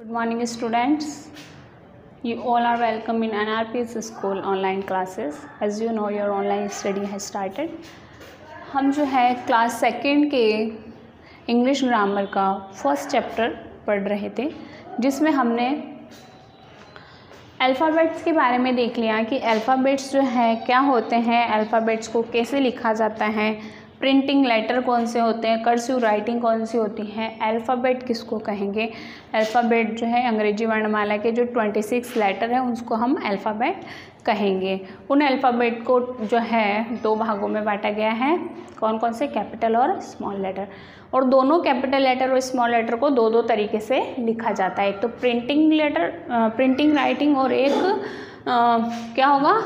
Good morning students you all are welcome in N R P S school online classes as you know your online study है started हम जो है class second के English grammar का first chapter पढ़ रहे थे, जिसमें हमने अल्फ़ाबेट्स के बारे में देख लिया कि अल्फ़ाबेट्स जो हैं, क्या होते हैं अल्फ़ाबेट्स को कैसे लिखा जाता है प्रिंटिंग लेटर कौन से होते हैं कर्सिव राइटिंग कौन सी होती है अल्फ़ाबेट किसको कहेंगे? अल्फ़ाबेट जो है अंग्रेज़ी वर्णमाला के जो ट्वेंटी सिक्स लेटर हैं उसको हम अल्फ़ाबेट कहेंगे। उन अल्फ़ाबेट को जो है दो भागों में बांटा गया है कौन कौन से? कैपिटल और स्मॉल लेटर। और दोनों कैपिटल लेटर और स्मॉल लेटर को दो दो तरीके से लिखा जाता है। एक तो प्रिंटिंग लेटर प्रिंटिंग राइटिंग और एक आ, क्या होगा?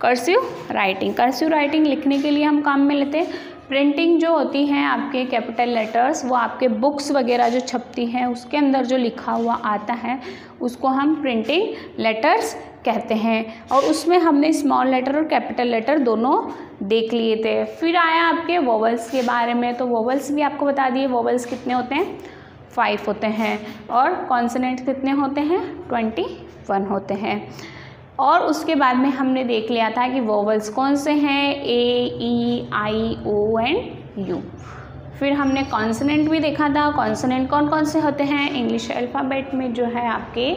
Cursive writing. कर्सिव राइटिंग लिखने के लिए हम काम में लेते हैं। प्रिंटिंग जो होती है आपके कैपिटल लेटर्स, वो आपके बुक्स वगैरह जो छपती हैं, उसके अंदर जो लिखा हुआ आता है, उसको हम प्रिंटिंग लेटर्स कहते हैं। और उसमें हमने स्मॉल लेटर और कैपिटल लेटर दोनों देख लिए थे। फिर आया आपके वोवल्स के बारे में तो वोवल्स भी आपको बता दिए, वोवल्स कितने होते हैं? फाइव होते हैं। और कॉन्सनेंट कितने होते हैं? ट्वेंटी वन होते हैं। और उसके बाद में हमने देख लिया था कि वोवल्स कौन से हैं? ए ई आई ओ एंड यू फिर हमने कॉन्सनेंट भी देखा था। कॉन्सनेंट कौन कौन से होते हैं? इंग्लिश अल्फ़ाबेट में जो है आपके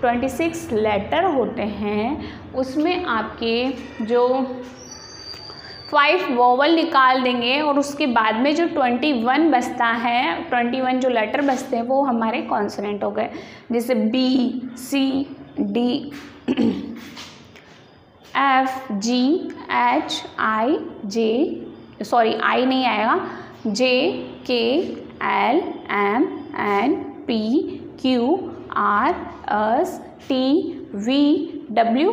ट्वेंटी सिक्स लेटर होते हैं। उसमें आपके जो फाइव वोवल निकाल देंगे और उसके बाद में जो ट्वेंटी वन बचता है ट्वेंटी वन जो लेटर बचते हैं, वो हमारे कॉन्सनेंट हो गए। जैसे B C D F G H I J sorry I नहीं आएगा। J K L M N P Q R S T V W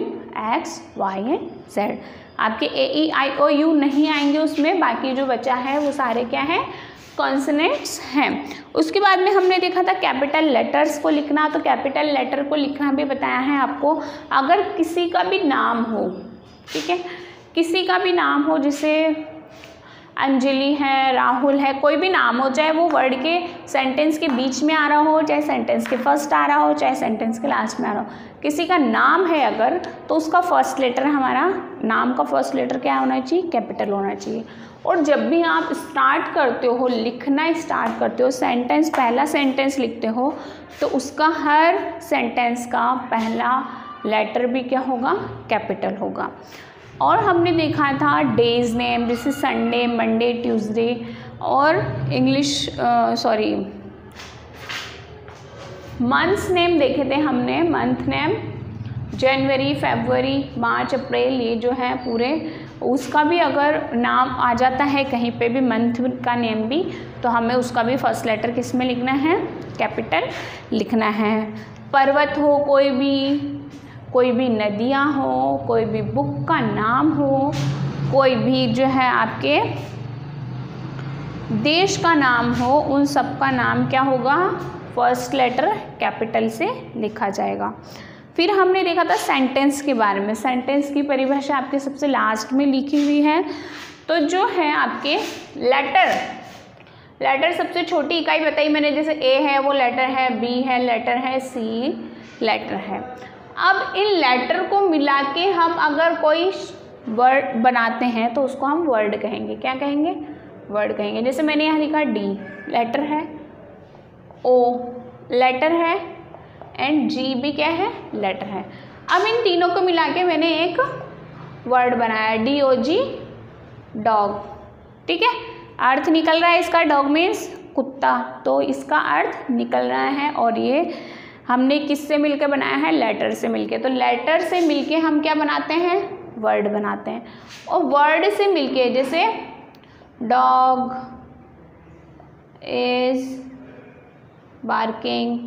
X Y and Z आपके A E I O you नहीं आएँगे उसमें। बाकी जो बचा है वो सारे क्या है? कॉन्सनेंट्स हैं। उसके बाद में हमने देखा था कैपिटल लेटर्स को लिखना तो कैपिटल लेटर को लिखना भी बताया है आपको। अगर किसी का भी नाम हो, ठीक है, किसी का भी नाम हो, जिसे अंजलि है, राहुल है, कोई भी नाम हो, चाहे वो वर्ड के सेंटेंस के बीच में आ रहा हो, चाहे सेंटेंस के फ़र्स्ट आ रहा हो, चाहे सेंटेंस के लास्ट में आ रहा हो। किसी का नाम है अगर तो उसका फ़र्स्ट लेटर हमारा, नाम का फ़र्स्ट लेटर क्या होना चाहिए? कैपिटल होना चाहिए। और जब भी आप स्टार्ट करते हो, लिखना स्टार्ट करते हो सेंटेंस पहला सेंटेंस लिखते हो तो उसका हर सेंटेंस का पहला लेटर भी क्या होगा? कैपिटल होगा। और हमने देखा था डेज़ नेम जैसे संडे मंडे ट्यूसडे और इंग्लिश सॉरी मंथ्स नेम देखे थे हमने। Month name January February March April ये जो है पूरे उसका भी अगर नाम आ जाता है कहीं पे भी मंथ का नेम भी तो हमें उसका भी फ़र्स्ट लेटर किसमें लिखना है? कैपिटल लिखना है। पर्वत हो, कोई भी कोई भी नदियाँ हो, कोई भी बुक का नाम हो, कोई भी जो है आपके देश का नाम हो, उन सब का नाम क्या होगा? फ़र्स्ट लेटर कैपिटल से लिखा जाएगा। फिर हमने देखा था सेंटेंस के बारे में। सेंटेंस की परिभाषा आपके सबसे लास्ट में लिखी हुई है। तो जो है आपके लेटर लेटर सबसे छोटी इकाई बताई मैंने, जैसे ए है, वो लेटर है बी है लेटर है सी लेटर है। अब इन लेटर को मिला के हम अगर कोई वर्ड बनाते हैं तो उसको हम वर्ड कहेंगे। क्या कहेंगे? वर्ड कहेंगे। जैसे मैंने यहाँ लिखा डी लेटर है ओ लेटर है एंड जी भी क्या है? लेटर है। अब इन तीनों को मिला के मैंने एक वर्ड बनाया डी ओ जी डॉग ठीक है? अर्थ निकल रहा है इसका डॉग मीन्स कुत्ता। तो इसका अर्थ निकल रहा है और ये हमने किससे मिलकर बनाया है? लेटर से मिलके। तो लेटर से मिलके हम क्या बनाते हैं? वर्ड बनाते हैं। और वर्ड से मिलके जैसे डॉग इज़ बार्किंग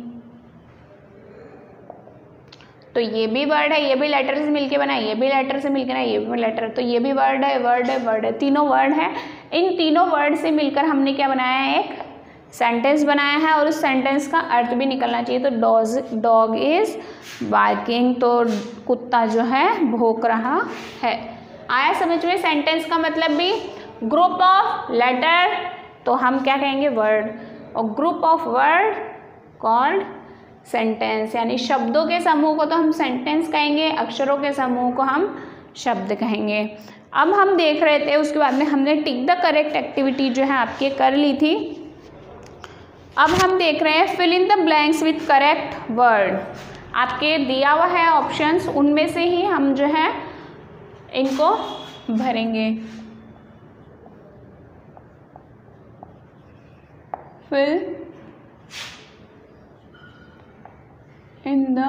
तो ये भी वर्ड है, ये भी लेटर से मिलके बना ये भी लेटर से मिलके बना ये भी लेटर तो ये भी वर्ड है वर्ड है वर्ड है, तीनों वर्ड है। इन तीनों वर्ड से मिलकर हमने क्या बनाया है? एक सेंटेंस बनाया है और उस सेंटेंस का अर्थ भी निकलना चाहिए। तो डॉज डॉग इज़ बार्किंग तो कुत्ता जो है, भोंक रहा है। आया समझ में सेंटेंस का मतलब भी? ग्रुप ऑफ़ लेटर तो हम क्या कहेंगे? वर्ड और group of word called sentence यानी शब्दों के समूह को तो हम सेंटेंस कहेंगे, अक्षरों के समूह को हम शब्द कहेंगे। अब हम देख रहे थे, उसके बाद में हमने टिक द करेक्ट एक्टिविटी जो है आपके कर ली थी। अब हम देख रहे हैं fill in the blanks with correct word आपके दिया हुआ है ऑप्शंस उनमें से ही हम जो है इनको भरेंगे। Fill in the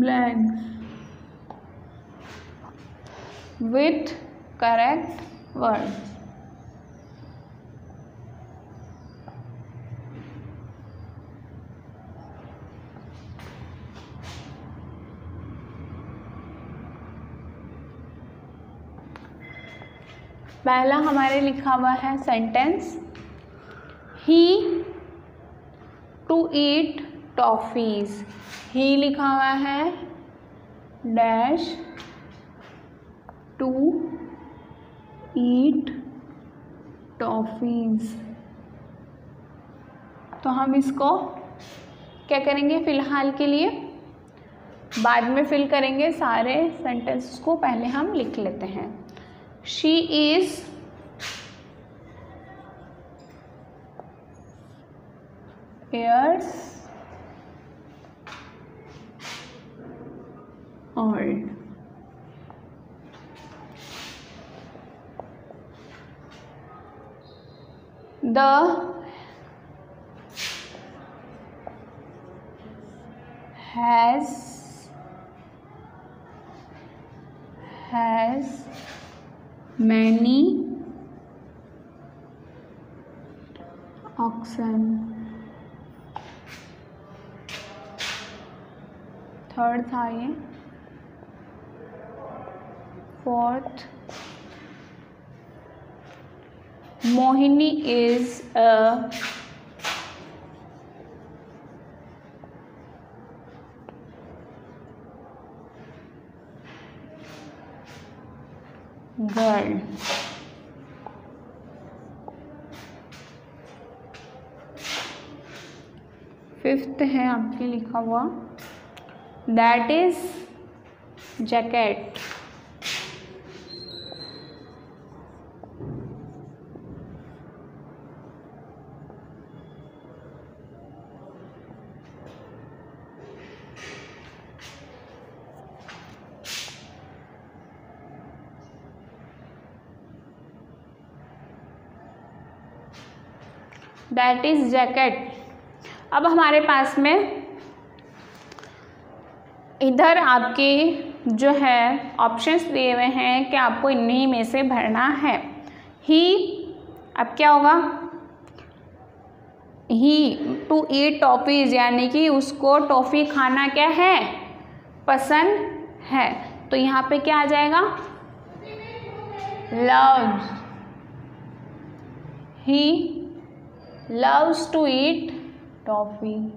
blanks with correct words. पहला हमारे लिखा हुआ है सेंटेंस ही टू ईट टॉफीज़ ही लिखा हुआ है डैश टू ईट टॉफीज तो हम इसको क्या करेंगे फ़िलहाल के लिए? बाद में फिल करेंगे सारे सेंटेंस को पहले हम लिख लेते हैं। She is years old. The has has many oxen. Third था ये fourth Mohini is a girl fifth है आपके लिखा हुआ। That is jacket that is jacket अब हमारे पास में इधर आपके जो है ऑप्शंस दिए हुए हैं कि आपको इन्हीं में से भरना है। ही अब क्या होगा? ही टू ईट टॉफ़ीज़ यानी कि उसको टॉफ़ी खाना क्या है? पसंद है। तो यहाँ पे क्या आ जाएगा? Love he loves to eat toffee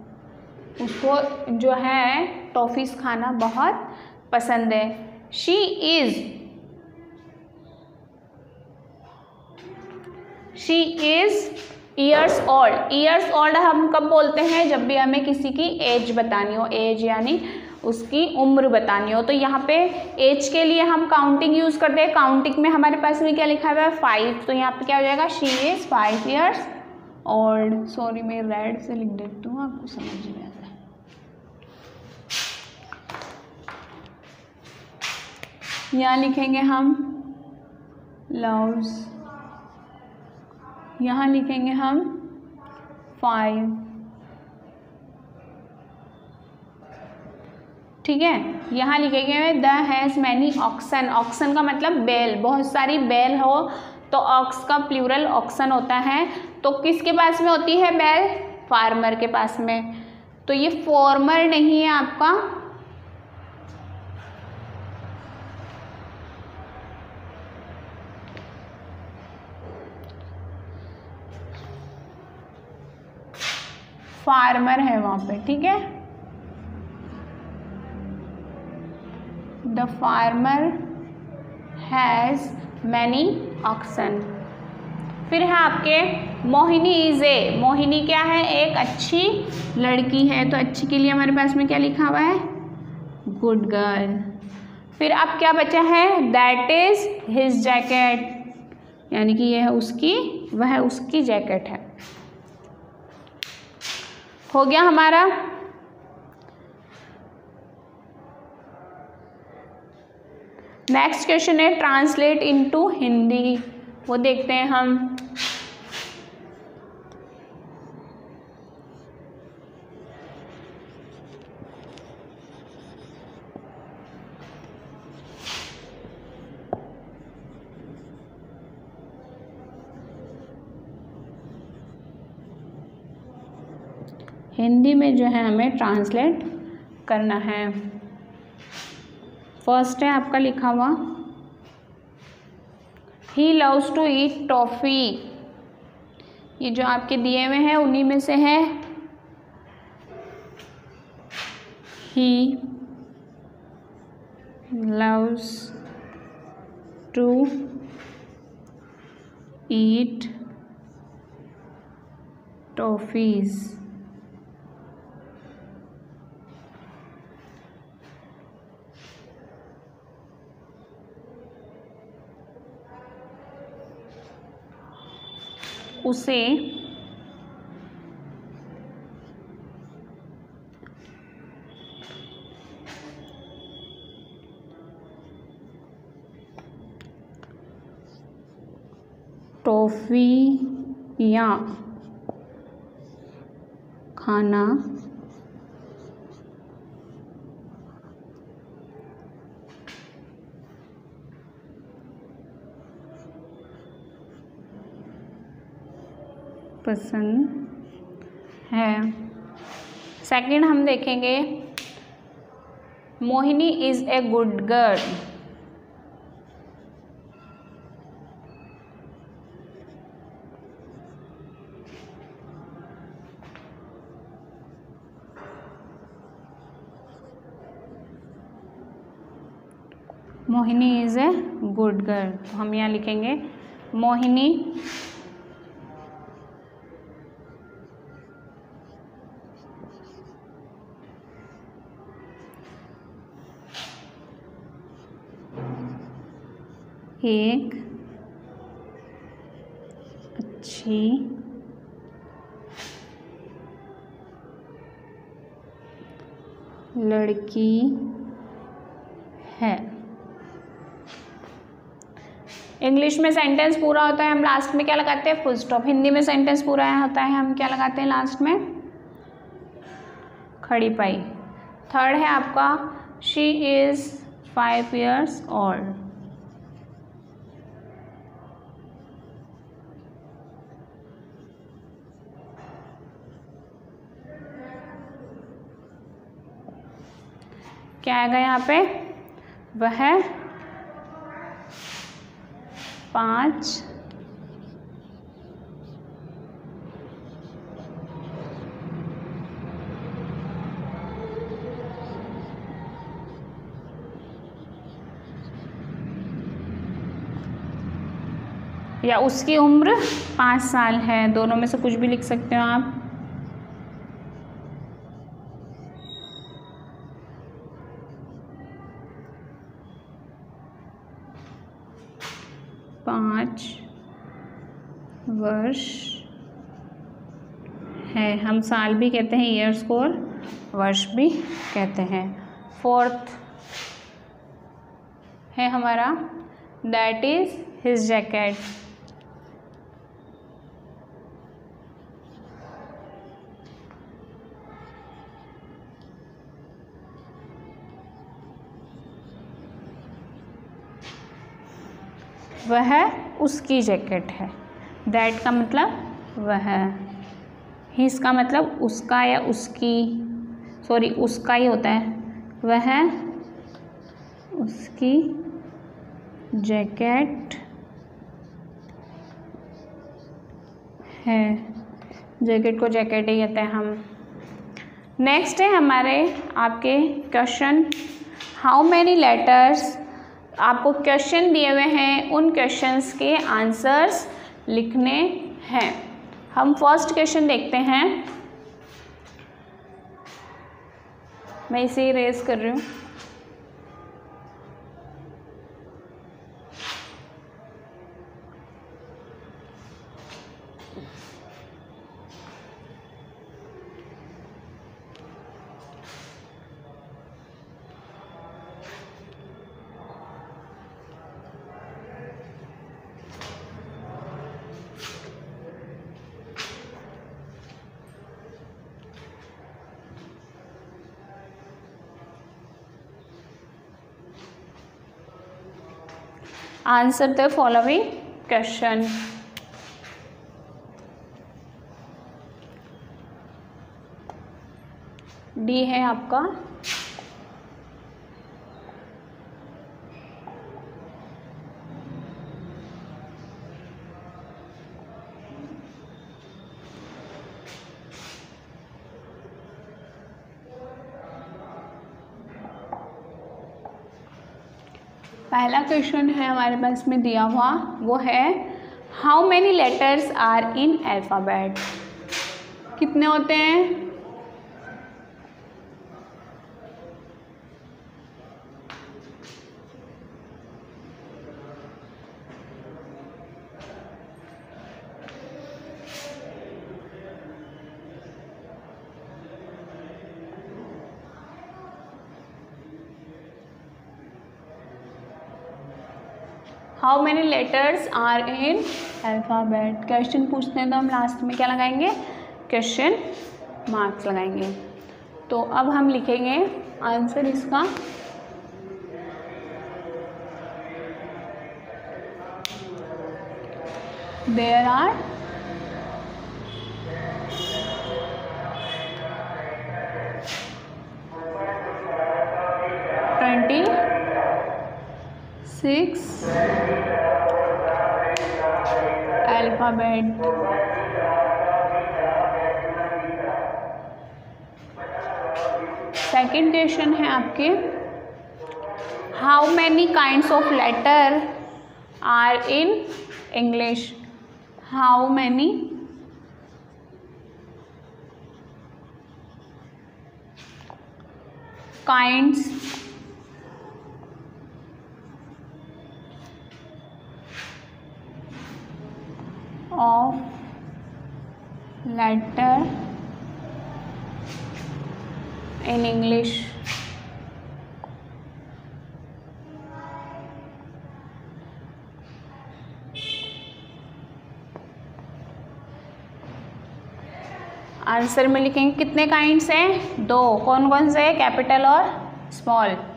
उसको जो है टॉफ़ीज़ खाना बहुत पसंद है। She is she is years old years old हम कब बोलते हैं? जब भी हमें किसी की एज बतानी हो एज यानी उसकी उम्र बतानी हो। तो यहाँ पे एज के लिए हम काउंटिंग यूज़ करते हैं। काउंटिंग में हमारे पास में क्या लिखा हुआ है? फाइव तो यहाँ पे क्या हो जाएगा? She is five years old sorry मैं रेड से लिख देती हूँ, आपको समझ में आता है यहाँ लिखेंगे हम लव्स यहाँ लिखेंगे हम फाइव ठीक है? यहाँ लिखेंगे the has many oxen oxen का मतलब बेल बहुत सारी बेल हो तो ऑक्स का प्लूरल ऑक्सन होता है। तो किसके पास में होती है बैल फार्मर के पास में। तो ये फॉर्मर नहीं है आपका। फार्मर है वहाँ पे, ठीक है? The farmer has many oxen फिर है आपके मोहिनी इज़। ए मोहिनी क्या है? एक अच्छी लड़की है। तो अच्छी के लिए हमारे पास में क्या लिखा हुआ है? गुड गर्ल फिर अब क्या बचा है? दैट इज़ हिज जैकेट यानी कि यह है उसकी, वह उसकी जैकेट है। हो गया हमारा। नेक्स्ट क्वेश्चन है ट्रांसलेट इनटू हिंदी वो देखते हैं हम। हिंदी में जो है हमें ट्रांसलेट करना है। फ़र्स्ट है आपका लिखा हुआ he loves to eat toffee ये जो आपके दिए हुए हैं, उन्हीं में से है। He loves to eat toffees उसे टॉफ़ी या खाना पसंद है। सेकंड हम देखेंगे, Mohini is a good girl Mohini is a good girl तो हम यहाँ लिखेंगे, मोहिनी एक, अच्छी, लड़की है। इंग्लिश में सेंटेंस पूरा होता है, हम लास्ट में क्या लगाते हैं? फुल स्टॉप हिंदी में सेंटेंस पूरा होता है, हम क्या लगाते हैं लास्ट में? खड़ी पाई। थर्ड है आपका she is five years old क्या आएगा यहाँ पे? वह पाँच। या उसकी उम्र पाँच साल है। दोनों में से कुछ भी लिख सकते हो आप। साल भी कहते हैं ईयर्स को और वर्ष भी कहते हैं। फोर्थ है हमारा दैट इज़ हिज जैकेट वह उसकी जैकेट है। दैट का मतलब वह हिस का मतलब उसका या उसकी सॉरी उसका ही होता है। वह उसकी जैकेट है। जैकेट को जैकेट ही कहते हैं हम। नेक्स्ट है हमारे आपके क्वेश्चन हाउ मैनी लेटर्स आपको क्वेश्चन दिए हुए हैं? उन क्वेश्चंस के आंसर्स लिखने हैं। हम फ़र्स्ट क्वेश्चन देखते हैं। मैं इसे रेज कर रही हूँ। Answer the following question D है आपका. पहला क्वेश्चन है हमारे पास में दिया हुआ, वो है how many letters are in alphabet कितने होते हैं how many letters are in alphabet question पूछते हैं तो हम लास्ट में क्या लगाएँगे? क्वेश्चन मार्क्स लगाएँगे। तो अब हम लिखेंगे आंसर इसका। There are twenty six alphabet second question है आपके. How many kinds of letter are in English how many kinds of letter in English. Answer में लिखेंगे कितने काइंड्स हैं? दो। कौन कौन से हैं? कैपिटल और small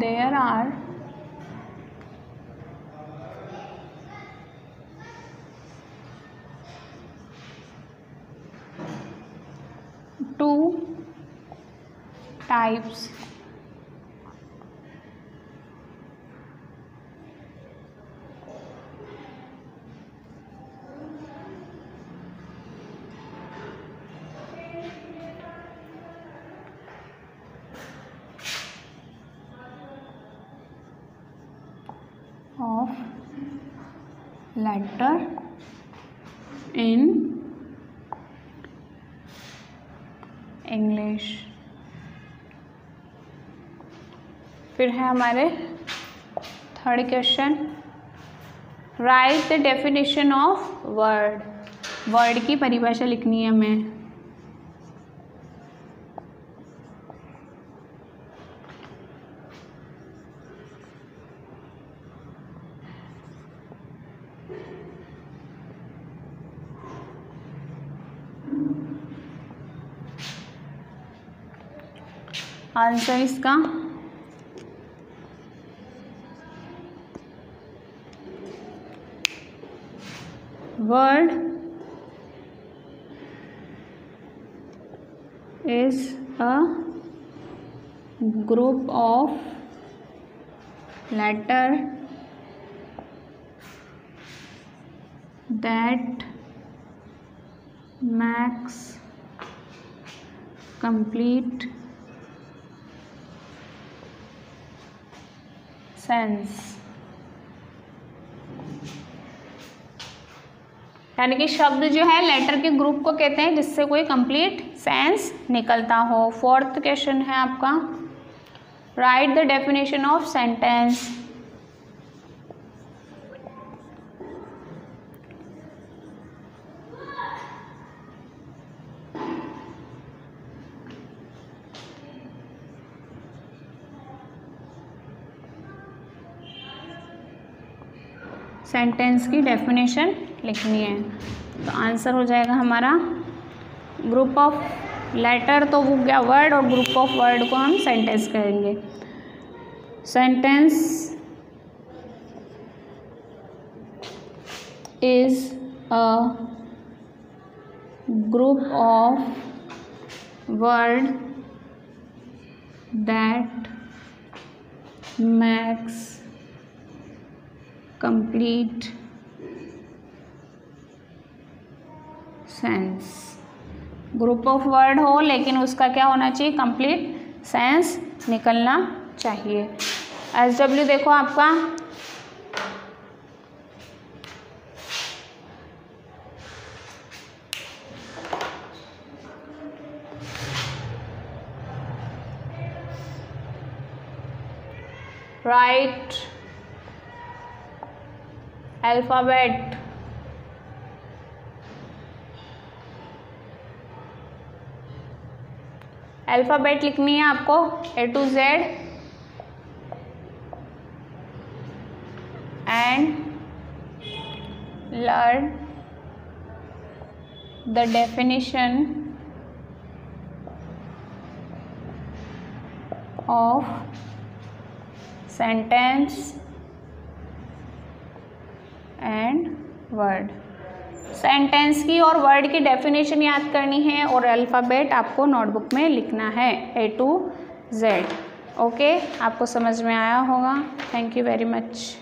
there are two types of letter in English फिर है हमारे third question write the definition of word word की परिभाषा लिखनी है हमें। आंसर इसका। Word is a group of letter that makes complete sense. यानी कि शब्द जो है लेटर के ग्रुप को कहते हैं, जिससे कोई कंप्लीट सेंस निकलता हो। फोर्थ क्वेश्चन है आपका। Write the definition of sentence sentence की डेफिनेशन लिखनी है। तो आंसर हो जाएगा हमारा ग्रुप ऑफ़ लेटर तो वो गया वर्ड और ग्रुप ऑफ़ वर्ड को हम सेंटेंस कहेंगे। Sentence is a group of word that makes complete sense group of word हो, लेकिन उसका क्या होना चाहिए? कंप्लीट सेंस निकलना चाहिए। एस डब्ल्यू देखो आपका। राइट अल्फ़ाबेट अल्फ़ाबेट लिखनी है आपको A to Z and learn the definition of sentence and word. Sentence की और वर्ड की डेफिनेशन याद करनी है और अल्फ़ाबेट आपको नोटबुक में लिखना है ए टू जेड ओके आपको समझ में आया होगा। Thank you very much